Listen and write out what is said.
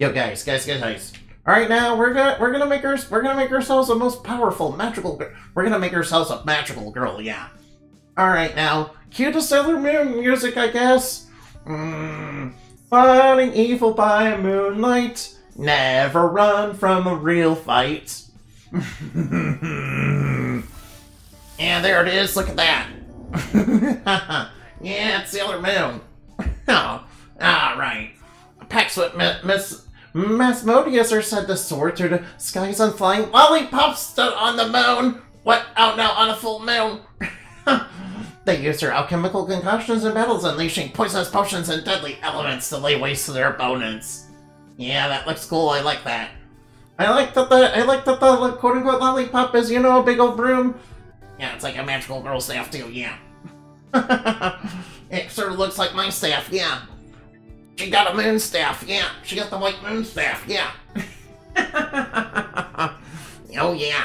Yo, guys, guys, guys, guys. All right, now we're gonna we're gonna make our we're gonna make ourselves the most powerful magical. We're gonna make ourselves a magical girl. Yeah. All right, now cue the Sailor Moon music, I guess. Mm, fighting evil by moonlight. Never run from a real fight. and there it is. Look at that. yeah, it's Sailor Moon. oh, all right. Pax with Miss Masmodius are said to soar through the skies on flying lollipops on the moon. What? Out now on a full moon. they use their alchemical concoctions and battles, unleashing poisonous potions and deadly elements to lay waste to their opponents. Yeah, that looks cool. I like that. I like that the I like that the quote unquote lollipop is you know a big old broom. Yeah, it's like a magical girl staff too. Yeah. it sort of looks like my staff. Yeah. She got a moon staff, yeah. She got the white moon staff, yeah. oh yeah.